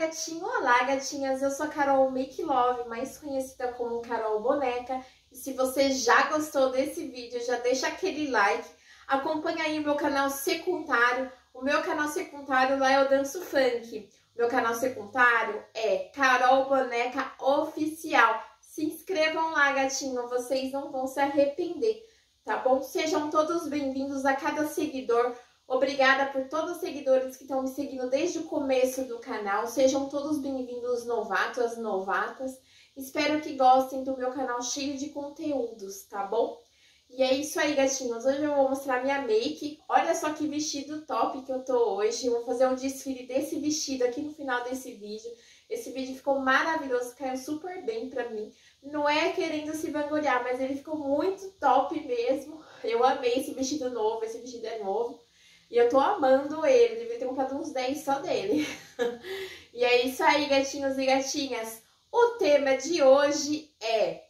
gatinho! Olá, gatinhas! Eu sou a Carol Make Love, mais conhecida como Carol Boneca. E se você já gostou desse vídeo, já deixa aquele like. Acompanha aí o meu canal secundário. O meu canal secundário lá é o Danço Funk. O meu canal secundário é Carol Boneca Oficial. Se inscrevam lá, gatinho, vocês não vão se arrepender, tá bom? Sejam todos bem-vindos a cada seguidor. Obrigada por todos os seguidores que estão me seguindo desde o começo do canal. Sejam todos bem-vindos, novatos, novatas. Espero que gostem do meu canal cheio de conteúdos, tá bom? E é isso aí, gatinhos. Hoje eu vou mostrar minha make. Olha só que vestido top que eu tô hoje. Eu vou fazer um desfile desse vestido aqui no final desse vídeo. Esse vídeo ficou maravilhoso, caiu super bem pra mim. Não é querendo se vangloriar, mas ele ficou muito top mesmo. Eu amei esse vestido novo, esse vestido é novo. E eu tô amando ele, devia ter comprado uns 10 só dele. e é isso aí, gatinhos e gatinhas. O tema de hoje é...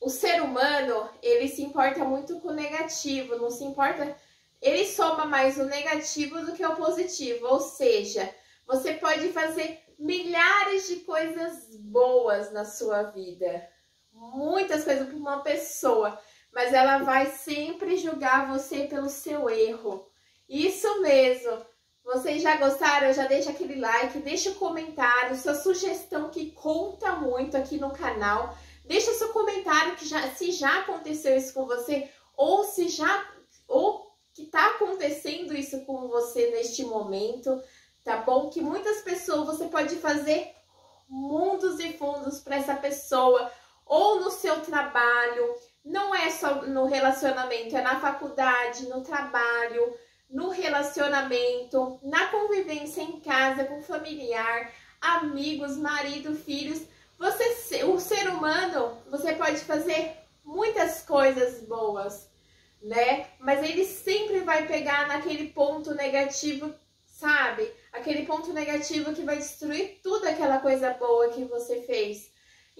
O ser humano, ele se importa muito com o negativo, não se importa... Ele soma mais o negativo do que o positivo, ou seja, você pode fazer milhares de coisas boas na sua vida. Muitas coisas para uma pessoa mas ela vai sempre julgar você pelo seu erro. Isso mesmo. Vocês já gostaram? Já deixa aquele like, deixa o um comentário, sua sugestão que conta muito aqui no canal. Deixa seu comentário que já, se já aconteceu isso com você ou se já ou que tá acontecendo isso com você neste momento, tá bom? Que muitas pessoas você pode fazer mundos e fundos para essa pessoa ou no seu trabalho, não é só no relacionamento, é na faculdade, no trabalho, no relacionamento, na convivência em casa com familiar, amigos, marido, filhos. Você, o ser humano, você pode fazer muitas coisas boas, né? Mas ele sempre vai pegar naquele ponto negativo, sabe? Aquele ponto negativo que vai destruir tudo aquela coisa boa que você fez.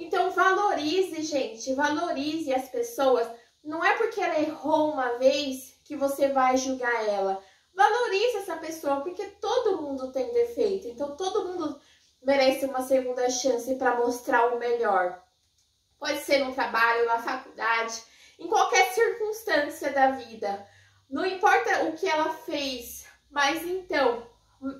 Então valorize, gente, valorize as pessoas. Não é porque ela errou uma vez que você vai julgar ela. Valorize essa pessoa, porque todo mundo tem defeito. Então todo mundo merece uma segunda chance para mostrar o melhor. Pode ser no trabalho, na faculdade, em qualquer circunstância da vida. Não importa o que ela fez, mas então,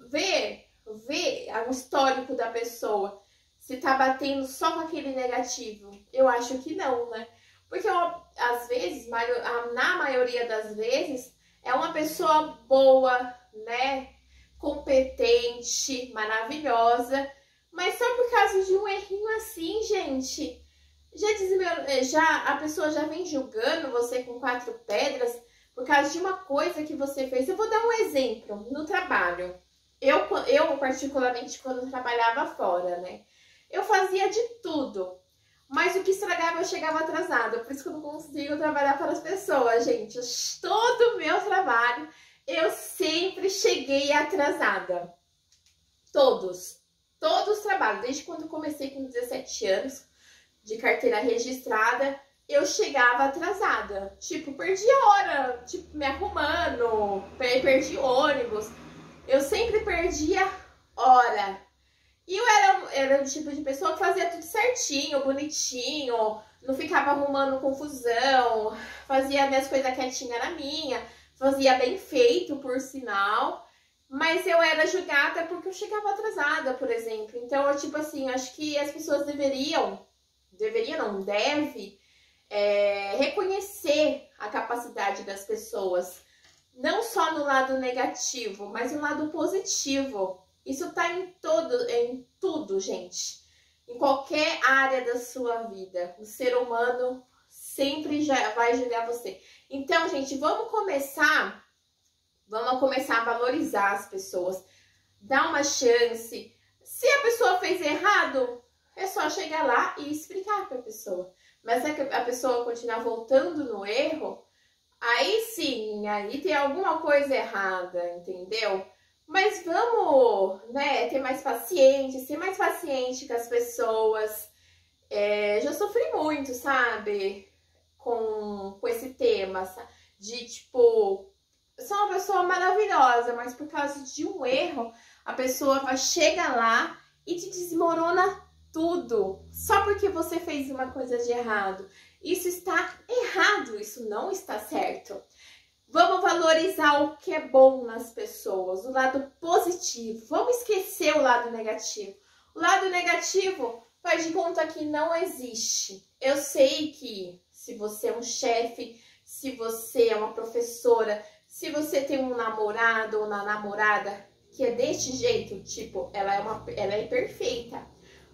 vê, vê o histórico da pessoa se tá batendo só com aquele negativo. Eu acho que não, né? Porque às vezes, na maioria das vezes, é uma pessoa boa, né? Competente, maravilhosa, mas só por causa de um errinho assim, gente. Já, eh, já a pessoa já vem julgando você com quatro pedras por causa de uma coisa que você fez. Eu vou dar um exemplo no trabalho. Eu, eu particularmente, quando trabalhava fora, né? Eu fazia de tudo. Mas o que estragava eu chegava atrasada. Por isso que eu não consigo trabalhar para as pessoas, gente. Todo o meu trabalho eu sempre cheguei atrasada. Todos. Todos os trabalhos. Desde quando comecei com 17 anos de carteira registrada, eu chegava atrasada. Tipo, perdi hora, tipo, me arrumando, perdi ônibus. Eu sempre perdia hora. E eu era, era o tipo de pessoa que fazia tudo certinho, bonitinho, não ficava arrumando confusão, fazia minhas coisas quietinha na minha, fazia bem feito, por sinal. Mas eu era julgada porque eu chegava atrasada, por exemplo. Então, eu, tipo assim, acho que as pessoas deveriam, deveriam, não, deve, é, reconhecer a capacidade das pessoas. Não só no lado negativo, mas no lado positivo. Isso tá em todo, em tudo, gente. Em qualquer área da sua vida. O ser humano sempre já vai julgar você. Então, gente, vamos começar, vamos começar a valorizar as pessoas. Dar uma chance. Se a pessoa fez errado, é só chegar lá e explicar para a pessoa. Mas se a pessoa continuar voltando no erro, aí sim, aí tem alguma coisa errada, entendeu? Mas vamos, né, ter mais paciente, ser mais paciente com as pessoas. É, já sofri muito, sabe? Com, com esse tema, de tipo, sou uma pessoa maravilhosa, mas por causa de um erro, A pessoa chega lá e te desmorona tudo só porque você fez uma coisa de errado. Isso está errado, isso não está certo. Vamos valorizar o que é bom nas pessoas, o lado positivo. Vamos esquecer o lado negativo. O lado negativo faz de conta que não existe. Eu sei que se você é um chefe, se você é uma professora, se você tem um namorado ou uma namorada que é deste jeito, tipo, ela é uma ela é perfeita,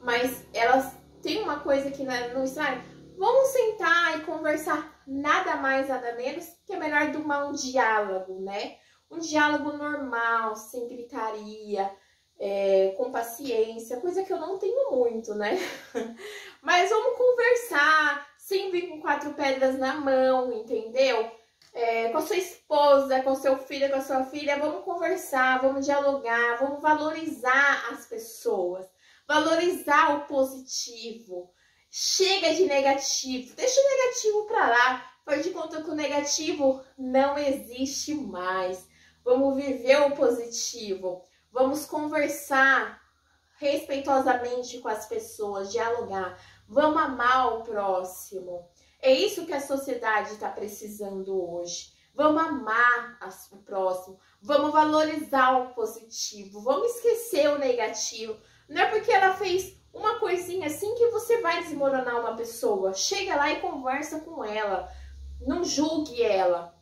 mas ela tem uma coisa que não está. Vamos sentar e conversar nada mais, nada menos, que é melhor de um diálogo, né? Um diálogo normal, sem gritaria, é, com paciência, coisa que eu não tenho muito, né? Mas vamos conversar, sem vir com quatro pedras na mão, entendeu? É, com a sua esposa, com seu filho, com a sua filha, vamos conversar, vamos dialogar, vamos valorizar as pessoas, valorizar o positivo. Chega de negativo, deixa o negativo para lá, faz de conta que o negativo não existe mais. Vamos viver o positivo. Vamos conversar respeitosamente com as pessoas, dialogar. Vamos amar o próximo. É isso que a sociedade está precisando hoje. Vamos amar o próximo. Vamos valorizar o positivo. Vamos esquecer o negativo. Não é porque ela fez uma coisinha assim desmoronar uma pessoa. Chega lá e conversa com ela. Não julgue ela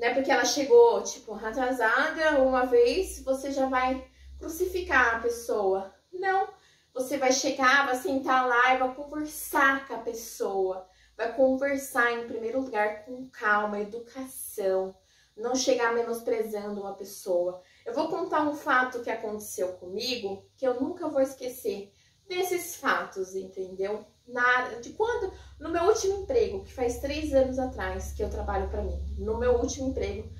não é porque ela chegou, tipo, atrasada uma vez, você já vai crucificar a pessoa. Não. Você vai chegar, vai sentar lá e vai conversar com a pessoa. Vai conversar em primeiro lugar com calma, educação. Não chegar menosprezando uma pessoa. Eu vou contar um fato que aconteceu comigo que eu nunca vou esquecer desses fatos, entendeu? Na, de quando, no meu último emprego, que faz três anos atrás que eu trabalho para mim, no meu último emprego,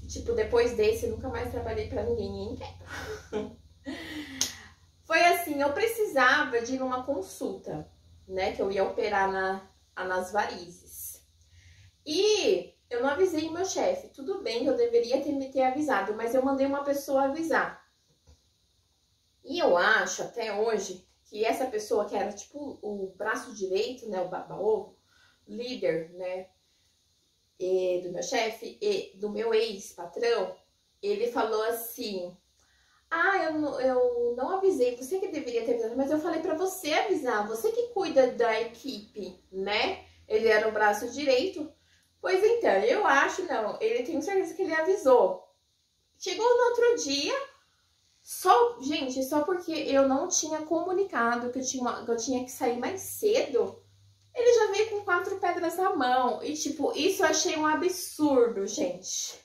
que, tipo, depois desse eu nunca mais trabalhei para ninguém nem quero. Foi assim, eu precisava de ir numa consulta, né, que eu ia operar na, nas varizes. E eu não avisei meu chefe, tudo bem eu deveria ter me ter avisado, mas eu mandei uma pessoa avisar. E eu acho, até hoje, que essa pessoa que era tipo o braço direito, né, o baba-ovo, líder, né, do meu chefe e do meu ex-patrão, ele falou assim: Ah, eu não, eu não avisei, você que deveria ter avisado, mas eu falei para você avisar, você que cuida da equipe, né? Ele era o braço direito. Pois então, eu acho, não, ele tem certeza que ele avisou. Chegou no outro dia, só, gente, só porque eu não tinha comunicado que eu tinha, que eu tinha que sair mais cedo, ele já veio com quatro pedras na mão. E, tipo, isso eu achei um absurdo, gente.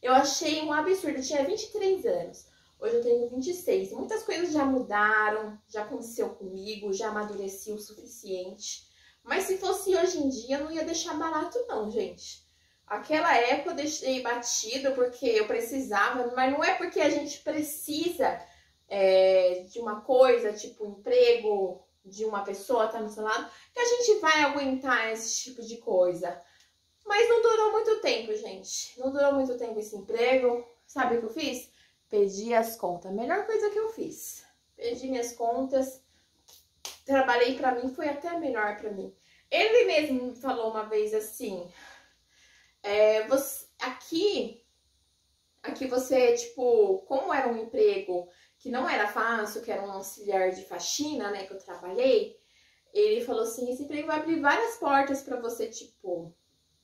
Eu achei um absurdo. Eu tinha 23 anos. Hoje eu tenho 26. Muitas coisas já mudaram, já aconteceu comigo, já amadureci o suficiente. Mas se fosse hoje em dia, eu não ia deixar barato, não, gente. Aquela época eu deixei batido porque eu precisava, mas não é porque a gente precisa é, de uma coisa, tipo emprego de uma pessoa tá no seu lado, que a gente vai aguentar esse tipo de coisa. Mas não durou muito tempo, gente. Não durou muito tempo esse emprego. Sabe o que eu fiz? Pedi as contas. Melhor coisa que eu fiz. Pedi minhas contas. Trabalhei para mim, foi até melhor para mim. Ele mesmo falou uma vez assim: é, você, aqui, aqui você, tipo, como era um emprego que não era fácil, que era um auxiliar de faxina, né, que eu trabalhei, ele falou assim, esse emprego vai abrir várias portas para você, tipo,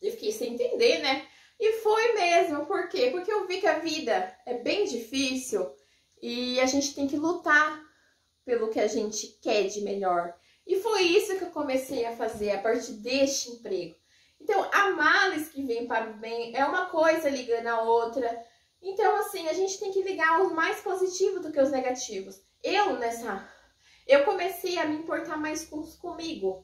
eu fiquei sem entender, né? E foi mesmo, por quê? Porque eu vi que a vida é bem difícil e a gente tem que lutar pelo que a gente quer de melhor. E foi isso que eu comecei a fazer a partir deste emprego. Então, há males que vêm para o bem, é uma coisa ligando a outra. Então, assim, a gente tem que ligar os mais positivos do que os negativos. Eu, nessa. Eu comecei a me importar mais com, comigo.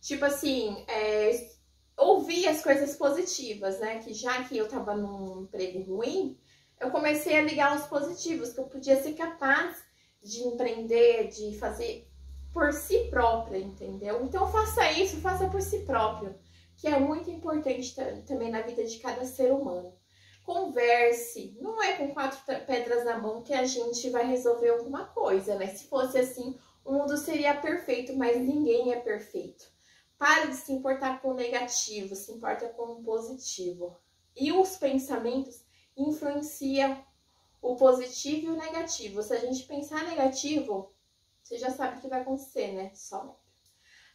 Tipo assim, é, ouvir as coisas positivas, né? Que já que eu tava num emprego ruim, eu comecei a ligar os positivos, que eu podia ser capaz de empreender, de fazer por si própria, entendeu? Então faça isso, faça por si próprio que é muito importante também na vida de cada ser humano. Converse. Não é com quatro pedras na mão que a gente vai resolver alguma coisa, né? Se fosse assim, o mundo seria perfeito, mas ninguém é perfeito. Pare de se importar com o negativo, se importa com o positivo. E os pensamentos influenciam o positivo e o negativo. Se a gente pensar negativo, você já sabe o que vai acontecer, né? Só.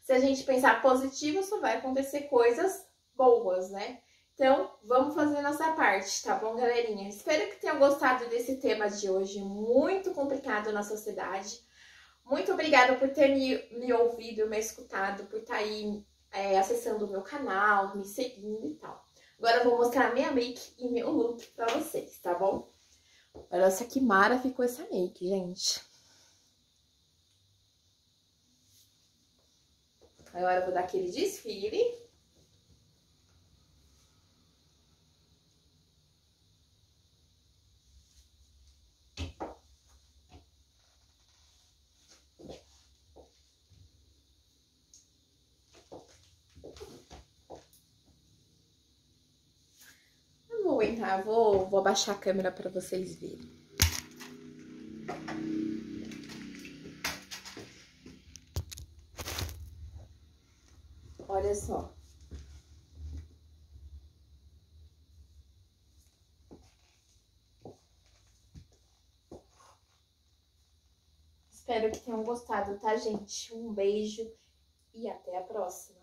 Se a gente pensar positivo, só vai acontecer coisas boas, né? Então, vamos fazer nossa parte, tá bom, galerinha? Espero que tenham gostado desse tema de hoje, muito complicado na sociedade. Muito obrigada por ter me, me ouvido, me escutado, por estar tá aí é, acessando o meu canal, me seguindo e tal. Agora eu vou mostrar minha make e meu look pra vocês, tá bom? Olha só que mara ficou essa make, gente. Agora eu vou dar aquele desfile. vou aguentar, vou, vou abaixar a câmera para vocês verem. Olha só. Espero que tenham gostado, tá, gente? Um beijo e até a próxima.